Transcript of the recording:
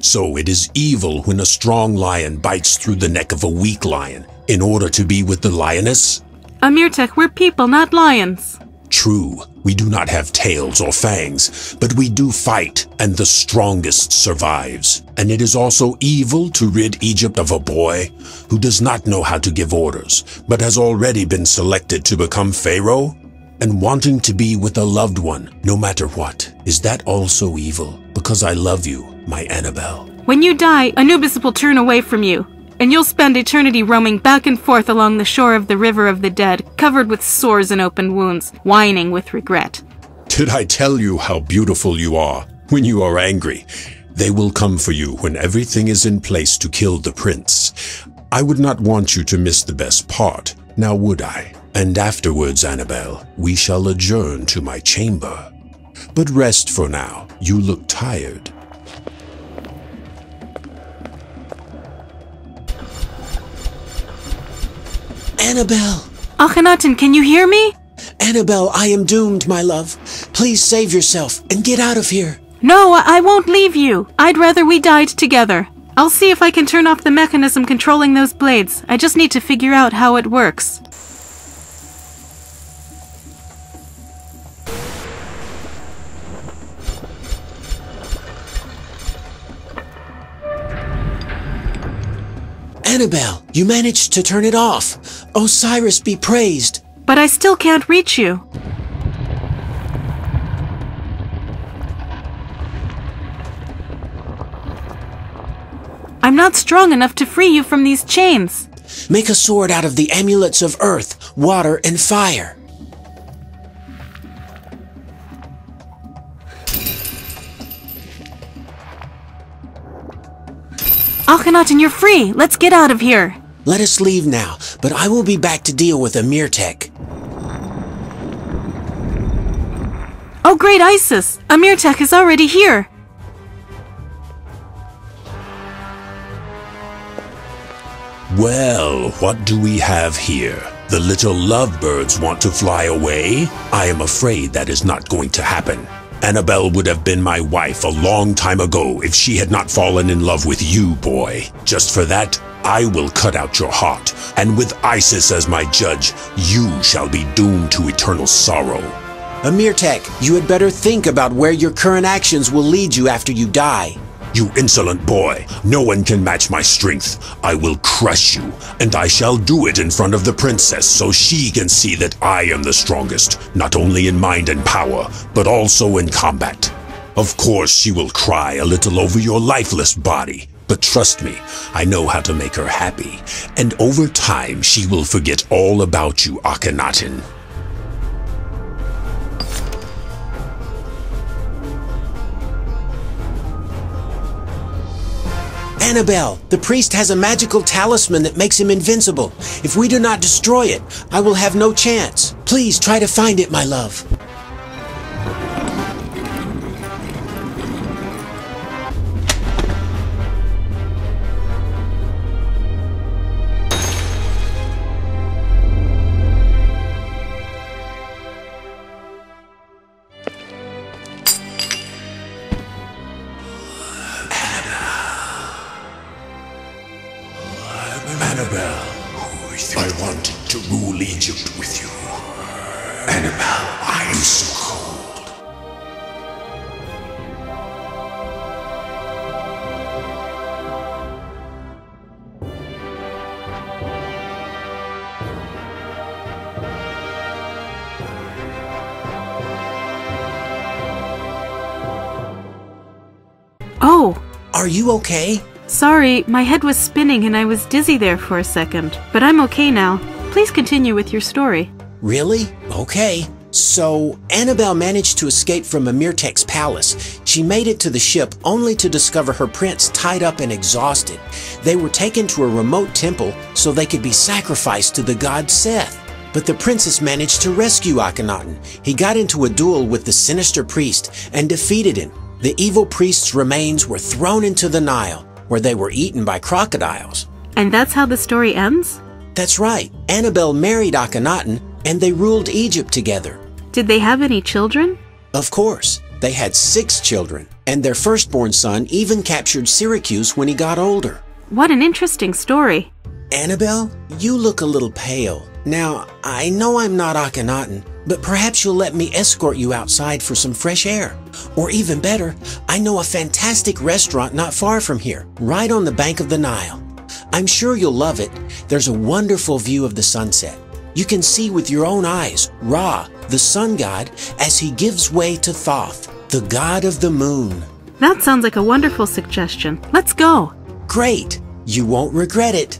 So it is evil when a strong lion bites through the neck of a weak lion in order to be with the lioness? Amirtek, we're people, not lions. True, we do not have tails or fangs, but we do fight, and the strongest survives. And it is also evil to rid Egypt of a boy who does not know how to give orders, but has already been selected to become Pharaoh? And wanting to be with a loved one, no matter what, is that also evil? Because I love you, my Annabel. When you die, Anubis will turn away from you, and you'll spend eternity roaming back and forth along the shore of the river of the dead, covered with sores and open wounds, whining with regret. Did I tell you how beautiful you are when you are angry? They will come for you when everything is in place to kill the prince. I would not want you to miss the best part, now would I? And afterwards, Annabel, we shall adjourn to my chamber. But rest for now. You look tired. Annabel! Akhenaten, can you hear me? Annabel, I am doomed, my love. Please save yourself and get out of here. No, I I won't leave you. I'd rather we died together. I'll see if I can turn off the mechanism controlling those blades. I just need to figure out how it works. Annabel, you managed to turn it off. Osiris be praised. But I still can't reach you. I'm not strong enough to free you from these chains. Make a sword out of the amulets of earth, water, and fire. Akhenaten, you're free. Let's get out of here. Let us leave now, but I will be back to deal with Amirtek. Oh, great Isis! Amirtek is already here. Well, what do we have here? The little lovebirds want to fly away? I am afraid that is not going to happen. Annabel would have been my wife a long time ago if she had not fallen in love with you, boy. Just for that, I will cut out your heart, and with Isis as my judge, you shall be doomed to eternal sorrow. Amirtek, you had better think about where your current actions will lead you after you die. You insolent boy, no one can match my strength. I will crush you, and I shall do it in front of the princess so she can see that I am the strongest, not only in mind and power, but also in combat. Of course, she will cry a little over your lifeless body, but trust me, I know how to make her happy, and over time she will forget all about you, Akhenaten. Annabel, the priest has a magical talisman that makes him invincible. If we do not destroy it, I will have no chance. Please try to find it, my love. Rule Egypt with you. Annabel, I am so cold. Oh, Are you okay? sorry, my head was spinning and I was dizzy there for a second. But I'm okay now. Please continue with your story. Really? Okay. So, Annabel managed to escape from Amirtek's palace. She made it to the ship only to discover her prince tied up and exhausted. They were taken to a remote temple so they could be sacrificed to the god Seth. But the princess managed to rescue Akhenaten. He got into a duel with the sinister priest and defeated him. The evil priest's remains were thrown into the Nile, where they were eaten by crocodiles. And that's how the story ends? That's right, Annabel married Akhenaten and they ruled Egypt together. Did they have any children? Of course, They had six children, and their firstborn son even captured Syracuse when he got older. What an interesting story. Annabel, you look a little pale. Now, I know I'm not Akhenaten, but perhaps you'll let me escort you outside for some fresh air. Or even better, I know a fantastic restaurant not far from here, right on the bank of the Nile. I'm sure you'll love it. There's a wonderful view of the sunset. You can see with your own eyes Ra, the sun god, as he gives way to Thoth, the god of the moon. That sounds like a wonderful suggestion. Let's go. Great! You won't regret it.